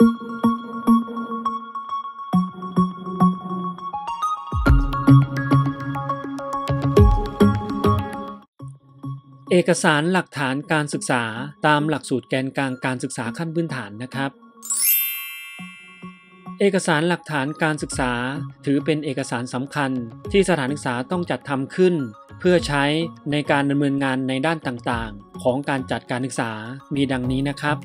เอกสารหลักฐานการศึกษาตามหลักสูตรแกนกลางการศึกษาขั้นพื้นฐานนะครับ เอกสารหลักฐานการศึกษาถือเป็นเอกสารสำคัญที่สถานศึกษาต้องจัดทำขึ้น เพื่อใช้ในการดำเนินงานในด้านต่างๆ ของการจัดการศึกษามีดังนี้นะครับ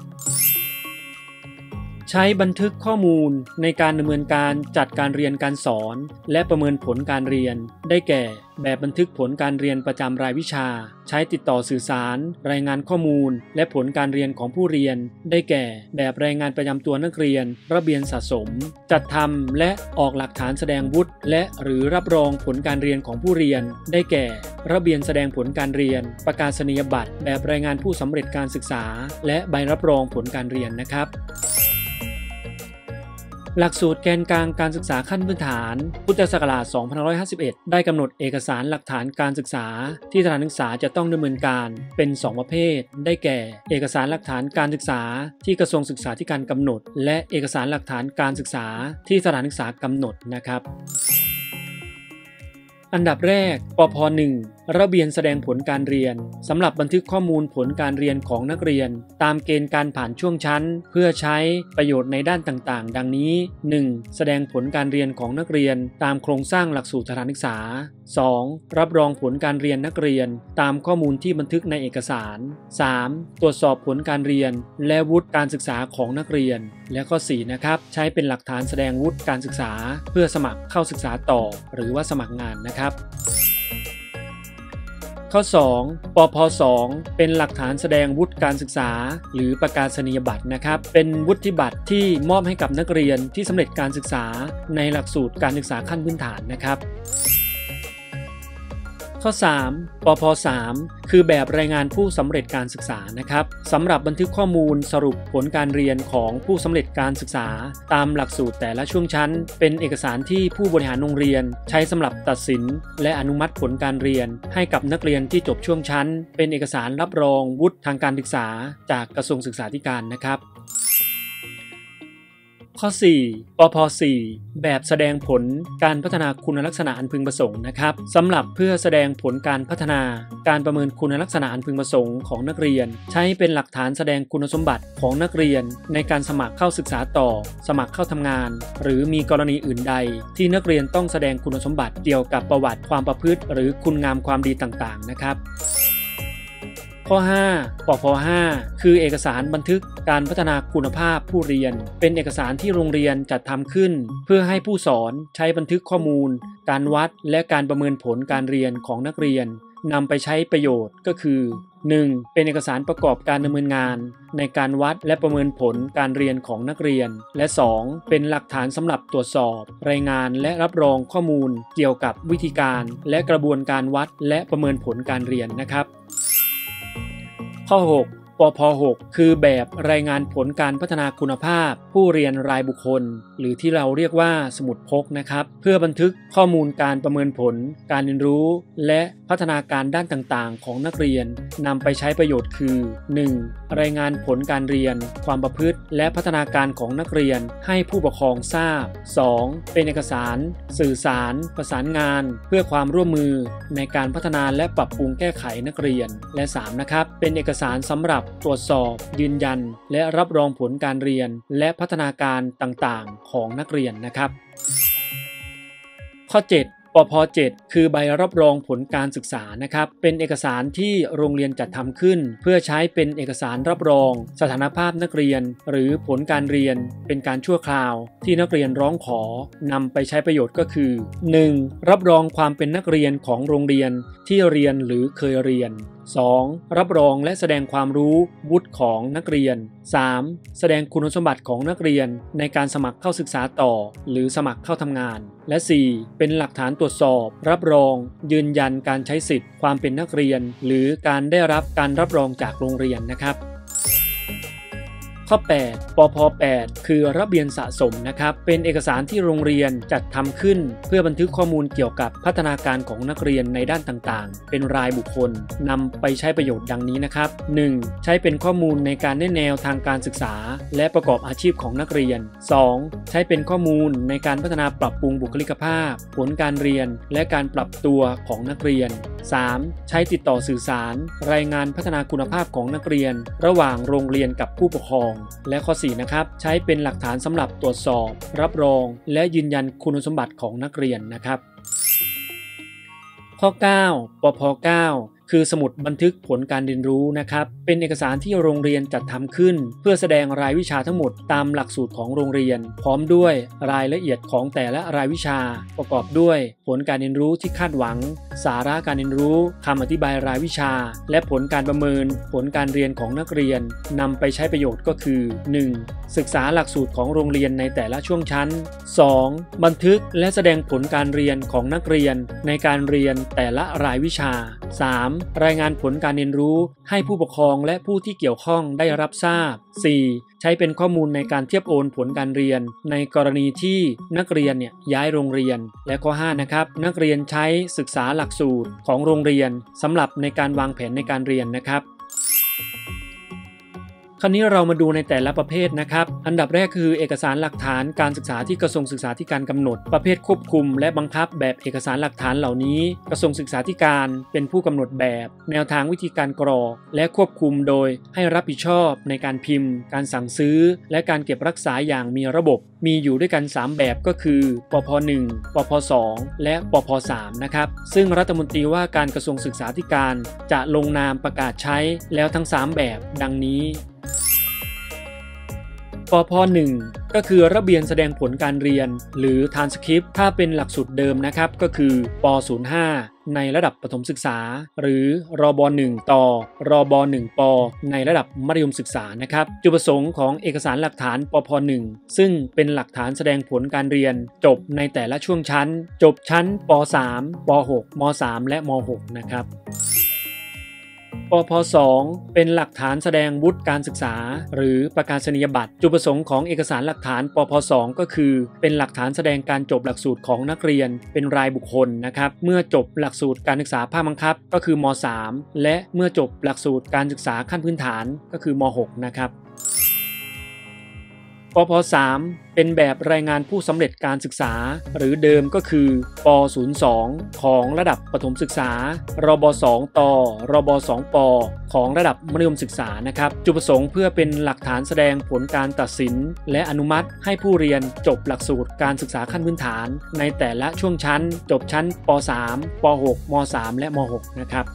ใช้บันทึกข้อมูลในการดำเนินการจัดการเรียนการสอน และประเมินผลการเรียน ได้แก่ แบบบันทึกผลการเรียนประจำรายวิชา ใช้ติดต่อสื่อสาร รายงานข้อมูล และผลการเรียนของผู้เรียน ได้แก่ แบบรายงานประจำตัวนักเรียน ระเบียนสะสม จัดทำและออกหลักฐานแสดงวุฒิและหรือรับรองผลการเรียนของผู้เรียน ได้แก่ ระเบียนแสดงผลการเรียน ประกาศนียบัตร แบบรายงานผู้สำเร็จการศึกษา และใบรับรองผลการเรียนนะครับ หลักสูตรแกนกลางการศึกษาขั้นพื้นฐาน พุทธศักราช 2551 ได้กำหนดเอกสารหลักฐานการศึกษา ที่สถานศึกษาจะต้องดำเนินการเป็น 2 ประเภท ได้แก่ เอกสารหลักฐานการศึกษา ที่กระทรวงศึกษาธิการกำหนด และเอกสารหลักฐานการศึกษา ที่สถานศึกษากำหนดนะครับ อันดับแรกปพ 1ระเบียนแสดงผลการเรียนสำหรับบันทึกข้อมูลผลการเรียนของนักเรียน ตามเกณฑ์การผ่านช่วงชั้น เพื่อใช้ประโยชน์ในด้านต่างๆ ดังนี้ 1. แสดงผลการเรียนของนักเรียน ตามโครงสร้างหลักสูตรสถานศึกษา 2. รับรองผลการเรียนนักเรียน ตามข้อมูลที่บันทึกในเอกสาร 3. ตรวจสอบผลการเรียน และวุฒิการศึกษาของนักเรียน และข้อ4นะครับใช้เป็นหลักฐานแสดงวุฒิการศึกษา เพื่อสมัครเข้าศึกษาต่อ หรือว่าสมัครงานนะครับ ข้อ 2 ปพ2เป็นหลักฐานแสดงวุฒิการศึกษา หรือประกาศนียบัตรนะครับ เป็นวุฒิบัตรที่มอบให้กับนักเรียนที่สำเร็จการศึกษาในหลักสูตรการศึกษาขั้นพื้นฐานนะครับ ข้อ 3 ปพ 3 คือแบบรายงานผู้สำเร็จการศึกษานะครับสำหรับบันทึกข้อมูลสรุปผลการเรียนของผู้สำเร็จการศึกษา ตามหลักสูตรแต่ละช่วงชั้น เป็นเอกสารที่ผู้บริหารโรงเรียน ใช้สำหรับตัดสิน และอนุมัติผลการเรียน ให้กับนักเรียนที่จบช่วงชั้น เป็นเอกสารรับรองวุฒิทางการศึกษา จากกระทรวงศึกษาธิการนะครับ ข้อ 4 ปพ 4 แบบแสดงผลการพัฒนาคุณลักษณะอันพึงประสงค์นะครับสำหรับเพื่อแสดงผลการพัฒนา การประเมินคุณลักษณะอันพึงประสงค์ของนักเรียน ใช้เป็นหลักฐานแสดงคุณสมบัติของนักเรียน ในการสมัครเข้าศึกษาต่อ สมัครเข้าทำงาน หรือมีกรณีอื่นใด ที่นักเรียนต้องแสดงคุณสมบัติเกี่ยวกับประวัติความประพฤติ หรือคุณงามความดีต่างๆ นะครับ ข้อ 5ปพ5คือเอกสารบันทึกการพัฒนาคุณภาพผู้เรียน เป็นเอกสารที่โรงเรียนจัดทำขึ้น เพื่อให้ผู้สอนใช้บันทึกข้อมูล การวัดและการประเมินผลการเรียนของนักเรียนนำไปใช้ประโยชน์ก็คือ 1. เป็นเอกสารประกอบการดำเนินงาน ในการวัดและประเมินผลการเรียนของนักเรียน และ 2. เป็นหลักฐานสำหรับตรวจสอบ รายงานและรับรองข้อมูล เกี่ยวกับวิธีการ และกระบวนการวัดและประเมินผลการเรียนนะครับ ข้อ 6 ปพ 6 คือแบบรายงานผลการพัฒนาคุณภาพ ผู้เรียนรายบุคคล หรือที่เราเรียกว่าสมุดพกนะครับ เพื่อบันทึกข้อมูลการประเมินผล การเรียนรู้ และ พัฒนาการด้านต่างๆ ของนักเรียนนำไปใช้ประโยชน์คือ 1. รายงานผลการเรียน ความประพฤติ และพัฒนาการของนักเรียนให้ผู้ปกครองทราบ 2. เป็นเอกสาร สื่อสาร ประสานงาน เพื่อความร่วมมือในการพัฒนาและปรับปรุงแก้ไขนักเรียน และ 3. นะครับ เป็นเอกสารสำหรับตรวจสอบ ยืนยัน และรับรองผลการเรียน และพัฒนาการต่างๆ ของนักเรียนนะครับ ข้อ 7 ปพ7คือใบรับรองผลการศึกษานะครับ เป็นเอกสารที่โรงเรียนจัดทำขึ้น เพื่อใช้เป็นเอกสารรับรอง สถานภาพนักเรียน หรือผลการเรียน เป็นการชั่วคราว ที่นักเรียนร้องขอนำไปใช้ประโยชน์ก็คือ 1. รับรองความเป็นนักเรียนของโรงเรียนที่เรียนหรือเคยเรียน 2. รับรองและแสดงความรู้วุฒิของนักเรียน 3. แสดงคุณสมบัติของนักเรียนในการสมัครเข้าศึกษาต่อ หรือสมัครเข้าทำงาน และ 4. เป็นหลักฐานตรวจสอบ รับรอง ยืนยันการใช้สิทธิ์ ความเป็นนักเรียน หรือการได้รับการรับรองจากโรงเรียนนะครับ ข้อ 8 ปพ 8 คือระเบียนสะสมนะครับ เป็นเอกสารที่โรงเรียนจัดทำขึ้น เพื่อบันทึกข้อมูลเกี่ยวกับพัฒนาการของนักเรียนในด้านต่างๆ เป็นรายบุคคลนำไปใช้ประโยชน์ดังนี้นะครับ 1. ใช้เป็นข้อมูลในการแนะแนวทางการศึกษา และประกอบอาชีพของนักเรียน 2. ใช้เป็นข้อมูลในการพัฒนาปรับปรุงบุคลิกภาพ ผลการเรียน และการปรับตัวของนักเรียน 3. ใช้ติดต่อสื่อสาร รายงานพัฒนาคุณภาพของนักเรียน ระหว่างโรงเรียนกับผู้ปกครองและข้อ 4 นะครับใช้เป็นหลักฐานสำหรับตรวจสอบ รับรอง และยืนยันคุณสมบัติของนักเรียนนะครับ ข้อ 9 ปพ 9 คือสมุดบันทึกผลการเรียนรู้นะครับ เป็นเอกสารที่โรงเรียนจัดทำขึ้น เพื่อแสดงรายวิชาทั้งหมดตามหลักสูตรของโรงเรียน พร้อมด้วยรายละเอียดของแต่ละรายวิชา ประกอบด้วย ผลการเรียนรู้ที่คาดหวัง สาระการเรียนรู้คำอธิบายรายวิชา และผลการประเมิน ผลการเรียนของนักเรียนนำไปใช้ประโยชน์ก็คือ 1. ศึกษาหลักสูตรของโรงเรียนในแต่ละช่วงชั้น 2. บันทึกและแสดงผลการเรียนของนักเรียน ในการเรียนแต่ละรายวิชา 3. รายงานผลการเรียนรู้ให้ผู้ปกครองและผู้ที่เกี่ยวข้องได้รับทราบ 4. ใช้เป็นข้อมูลในการเทียบโอนผลการเรียน ในกรณีที่นักเรียนเนี่ยย้ายโรงเรียน และข้อ5นะครับนักเรียนใช้ศึกษาหลักสูตรของโรงเรียนสำหรับในการวางแผนในการเรียนนะครับ คราวนี้เรามาดูในแต่ละประเภทนะครับ อันดับแรกคือเอกสารหลักฐานการศึกษาที่กระทรวงศึกษาธิการกำหนด ประเภทควบคุม และบังคับแบบเอกสารหลักฐานเหล่านี้ กระทรวงศึกษาธิการเป็นผู้กำหนดแบบ แนวทางวิธีการกรอกและควบคุมโดยให้รับผิดชอบในการพิมพ์ การสั่งซื้อ และการเก็บรักษาอย่างมีระบบ มีอยู่ด้วยกัน 3 แบบก็คือ ปพ 1 ปพ 2 และปพ 3 นะครับ ซึ่งรัฐมนตรีว่าการกระทรวงศึกษาธิการจะลงนามประกาศใช้แล้วทั้ง 3 แบบดังนี้ ปพ1ก็คือระเบียนแสดงผลการเรียน หรือทานสคริปถ้าเป็นหลักสูตรเดิมนะครับ ก็คือป 05 ในระดับประถมศึกษา หรือรอบ1 ต่อรอบ1 ป ในระดับมัธยมศึกษานะครับจุดประสงค์ของเอกสารหลักฐานปพ 1 ซึ่งเป็นหลักฐานแสดงผลการเรียน จบในแต่ละช่วงชั้น จบชั้นป 3 ป 6 ม 3 และม 6 นะครับ ปพ2เป็นหลักฐานแสดงวุฒิการศึกษา หรือประกาศนียบัตร จุดประสงค์ของเอกสารหลักฐานปพ2ก็คือ เป็นหลักฐานแสดงการจบหลักสูตรของนักเรียน เป็นรายบุคคลนะครับ เมื่อจบหลักสูตรการศึกษาภาคบังคับก็คือม 3 และเมื่อจบหลักสูตรการศึกษาขั้นพื้นฐานก็คือม 6 นะครับ ปพ3เป็นแบบรายงานผู้สำเร็จการศึกษา หรือเดิมก็คือป02ของระดับประถมศึกษา รบ2ต่อรบ2ปของระดับมัธยมศึกษานะครับ จุดประสงค์เพื่อเป็นหลักฐานแสดงผลการตัดสิน และอนุมัติให้ผู้เรียนจบหลักสูตรการศึกษาขั้นพื้นฐาน ในแต่ละช่วงชั้น จบชั้นป 3 ป 6 ม 3 และม 6 นะครับ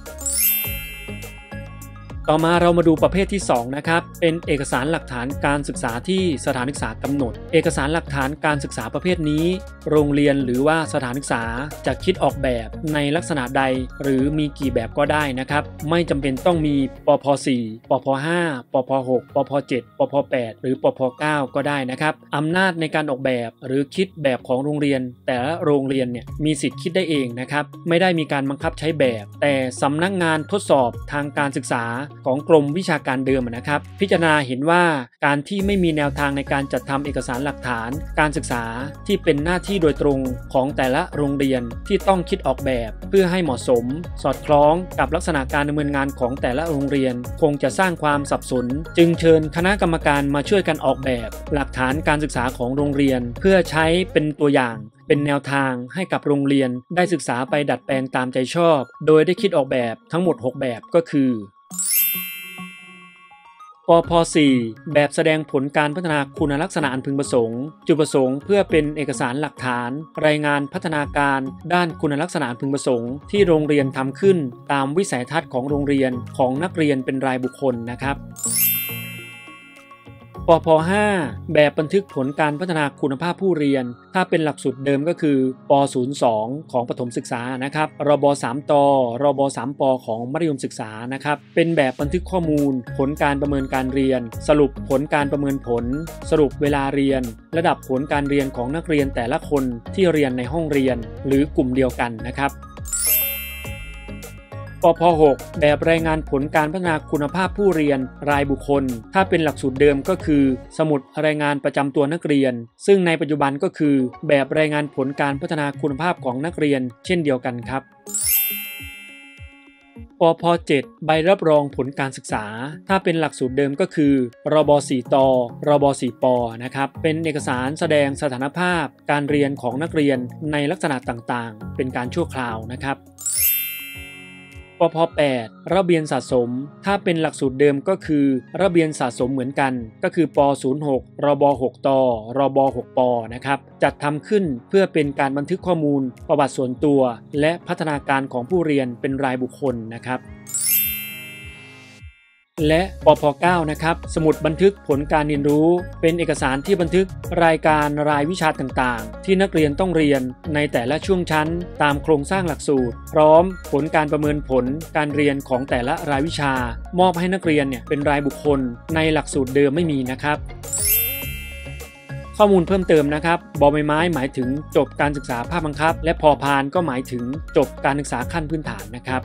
ต่อมาเรามาดูประเภทที่ 2 นะครับ เป็นเอกสารหลักฐานการศึกษาที่สถานศึกษากำหนด เอกสารหลักฐานการศึกษาประเภทนี้ โรงเรียนหรือว่าสถานศึกษาจะคิดออกแบบในลักษณะใด หรือมีกี่แบบก็ได้นะครับ ไม่จำเป็นต้องมีปพ4ปพ5ปพ6ปพ7ปพ8หรือปพ9ก็ได้นะครับอำนาจในการออกแบบหรือคิดแบบของโรงเรียน แต่ละโรงเรียนเนี่ยมีสิทธิ์คิดได้เองนะครับ ไม่ได้มีการบังคับใช้แบบ แต่สำนักงงานทดสอบทางการศึกษาของกรมวิชาการเดิมนะครับ พิจารณาเห็นว่าการที่ไม่มีแนวทางในการจัดทำเอกสารหลักฐาน การศึกษาที่เป็นหน้าที่โดยตรงของแต่ละโรงเรียนที่ต้องคิดออกแบบ เพื่อให้เหมาะสม สอดคล้องกับลักษณะการดำเนินงานของแต่ละโรงเรียน คงจะสร้างความสับสน จึงเชิญคณะกรรมการมาช่วยกันออกแบบ หลักฐานการศึกษาของโรงเรียน เพื่อใช้เป็นตัวอย่างเป็นแนวทางให้กับโรงเรียนได้ศึกษาไปดัดแปลงตามใจชอบ โดยได้คิดออกแบบทั้งหมด 6 แบบก็คือ ปพ4แบบแสดงผลการพัฒนาคุณลักษณะอันพึงประสงค์ จุดประสงค์เพื่อเป็นเอกสารหลักฐาน รายงานพัฒนาการด้านคุณลักษณะอันพึงประสงค์ ที่โรงเรียนทำขึ้น ตามวิสัยทัศน์ของโรงเรียนของนักเรียนเป็นรายบุคคลนะครับ ปพ5แบบบันทึกผลการพัฒนาคุณภาพผู้เรียน ถ้าเป็นหลักสูตรเดิมก็คือป02 ของปฐมศึกษานะครับรบ3ตรบ3ปของมัธยมศึกษานะครับเป็นแบบบันทึกข้อมูล ผลการประเมินการเรียน สรุปผลการประเมินผล สรุปเวลาเรียน ระดับผลการเรียนของนักเรียนแต่ละคนที่เรียนในห้องเรียน หรือกลุ่มเดียวกันนะครับ ปพ6แบบรายงานผลการพัฒนาคุณภาพผู้เรียนรายบุคคล ถ้าเป็นหลักสูตรเดิมก็คือ สมุดรายงานประจำตัวนักเรียน ซึ่งในปัจจุบันก็คือ แบบรายงานผลการพัฒนาคุณภาพของนักเรียน เช่นเดียวกันครับปพ7ใบรับรองผลการศึกษา ถ้าเป็นหลักสูตรเดิมก็คือ รบ4ตรบ4ปนะครับ เป็นเอกสารแสดงสถานภาพ การเรียนของนักเรียนในลักษณะต่างๆ เป็นการชั่วคราวนะครับ ปพ8ระเบียนสะสม ถ้าเป็นหลักสูตรเดิมก็คือ ระเบียนสะสมเหมือนกัน ก็คือป06รบ6ตรบ6ปนะครับจัดทำขึ้นเพื่อเป็นการบันทึกข้อมูล ประวัติส่วนตัว และพัฒนาการของผู้เรียนเป็นรายบุคคลนะครับ และปพ9นะครับ สมุดบันทึกผลการเรียนรู้ เป็นเอกสารที่บันทึกรายการรายวิชาต่างๆ ที่นักเรียนต้องเรียนในแต่ละช่วงชั้น ตามโครงสร้างหลักสูตร พร้อมผลการประเมินผลการเรียนของแต่ละรายวิชา มอบให้นักเรียนเนี่ยเป็นรายบุคคล ในหลักสูตรเดิมไม่มีนะครับข้อมูลเพิ่มเติมนะครับบอใบไม้หมายถึงจบการศึกษาภาคบังคับ และพอพานก็หมายถึงจบการศึกษาขั้นพื้นฐานนะครับ